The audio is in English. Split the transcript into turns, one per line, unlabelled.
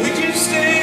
Would you stay?